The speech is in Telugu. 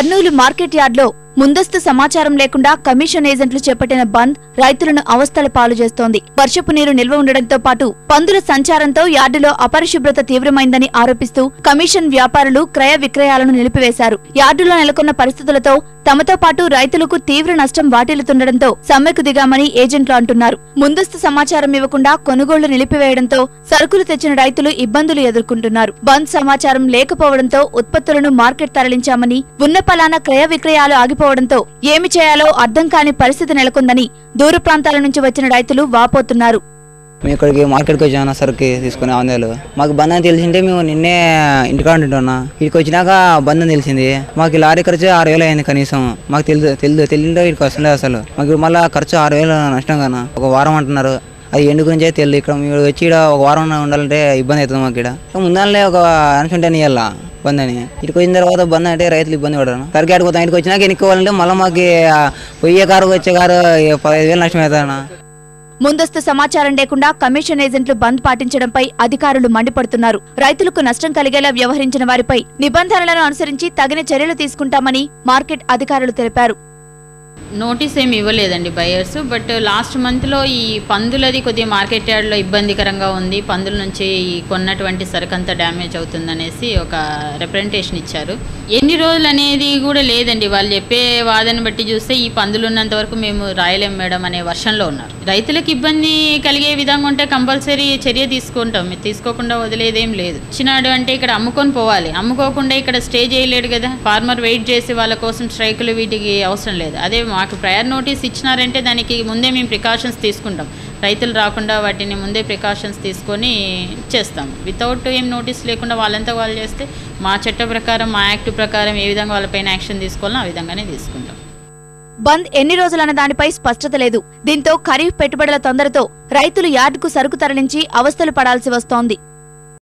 కర్నూలు మార్కెట్ యార్డ్లో ముందస్తు సమాచారం లేకుండా కమిషన్ ఏజెంట్లు చేపట్టిన బంద్ రైతులను అవస్థల పాలు చేస్తోంది. వర్షపు నీరు నిల్వ ఉండడంతో పాటు పందుల సంచారంతో యార్డులో అపరిశుభ్రత తీవ్రమైందని ఆరోపిస్తూ కమిషన్ వ్యాపారులు క్రయ విక్రయాలను నిలిపివేశారు. యార్డులో నెలకొన్న పరిస్థితులతో తమతో పాటు రైతులకు తీవ్ర నష్టం వాటిల్లుతుండటంతో సమ్మెకు దిగామని ఏజెంట్లు అంటున్నారు. ముందస్తు సమాచారం ఇవ్వకుండా కొనుగోళ్ళు నిలిపివేయడంతో సరుకులు తెచ్చిన రైతులు ఇబ్బందులు ఎదుర్కొంటున్నారు. బంద్ సమాచారం లేకపోవడంతో ఉత్పత్తులను మార్కెట్ తరలించామని ఉన్న పలానా క్రయ విక్రయాలు ఆగిపోవడంతో ఏమి చేయాలో అర్థం కాని పరిస్థితి నెలకొందని దూర ప్రాంతాల నుంచి వచ్చిన రైతులు వాపోతున్నారు. మేము ఇక్కడికి మార్కెట్కి వచ్చాను సరుకు తీసుకుని ఆంధ్రాలు మాకు బంధం తెలిసింటే మేము నిన్నే ఇంటికాడ ఉంటున్నా ఇక్కడికి వచ్చినాక బంధం తెలిసింది. మాకు లారీ ఖర్చు ఆరు వేలు అయింది కనీసం. మాకు తెలియదు తెలియదు తెలియదు ఇక్కడికి వస్తుండే అసలు. మాకు మళ్ళీ ఖర్చు ఆరు వేలు నష్టం కానీ ఒక వారం అంటున్నారు. అది ఎండు గురించే తెలియదు ఇక్కడ మీరు వచ్చి ఇక్కడ ఒక వారం ఉండాలంటే ఇబ్బంది అవుతుంది మాకు ఇక్కడ ముందాలే ఒక అనుకుంటే ఇవ్వాల ఇబ్బంది అని ఇటుకు వచ్చిన తర్వాత బంద్ అంటే రైతులు ఇబ్బంది పడరు. సరికి ఆడిపోతాం ఇటుకు వచ్చినాక ఎన్నుకోవాలంటే మళ్ళీ మాకు పోయే కారు వచ్చే కారు పదహైదు వేలు నష్టం అవుతుందన్న ముందస్తు సమాచారం లేకుండా కమిషన్ ఏజెంట్లు బంద్ పాటించడంపై అధికారులు మండిపడుతున్నారు. రైతులకు నష్టం కలిగేలా వ్యవహరించిన వారిపై నిబంధనలను అనుసరించి తగిన చర్యలు తీసుకుంటామని మార్కెట్ అధికారులు తెలిపారు. నోటీస్ ఏమి ఇవ్వలేదండి బయర్స్ బట్ లాస్ట్ మంత్లో ఈ పందులది కొద్దిగా మార్కెట్ యార్డ్లో ఇబ్బందికరంగా ఉంది. పందుల నుంచి కొన్నటువంటి సరుకు డ్యామేజ్ అవుతుందనేసి ఒక రిప్రజెంటేషన్ ఇచ్చారు. ఎన్ని రోజులు అనేది కూడా లేదండి. వాళ్ళు చెప్పే వాదన బట్టి చూస్తే ఈ పందులు ఉన్నంత వరకు మేము రాయలేం మేడం అనే వర్షంలో ఉన్నారు. రైతులకు ఇబ్బంది కలిగే విధంగా ఉంటే కంపల్సరీ చర్య తీసుకుంటాం. మీరు తీసుకోకుండా వదిలేదేం లేదు. ఇచ్చినాడు అంటే ఇక్కడ అమ్ముకొని పోవాలి. అమ్ముకోకుండా ఇక్కడ స్టే చేయలేడు కదా. ఫార్మర్ వెయిట్ చేసి వాళ్ళ కోసం స్ట్రైకులు వీటికి అవసరం లేదు. అదే మాకు ప్రయర్ నోటీస్ ఇచ్చినారంటే దానికి ముందే మేము ప్రికాషన్స్ తీసుకుంటాం. రైతులు రాకుండా వాటిని ముందే ప్రికాషన్స్ తీసుకొని చేస్తాం. వితౌట్ ఏం నోటీస్ లేకుండా వాళ్ళంతా వాళ్ళు చేస్తే మా చట్ట ప్రకారం మా యాక్ట్ ప్రకారం ఏ విధంగా వాళ్ళపైన యాక్షన్ తీసుకోవాలో ఆ విధంగానే తీసుకుంటాం. బంద్ ఎన్ని రోజులన్న దానిపై స్పష్టత లేదు. దీంతో ఖరీఫ్ పెట్టుబడుల తొందరతో రైతులు యార్డుకు సరుకు తరలించి అవస్థలు పడాల్సి వస్తోంది.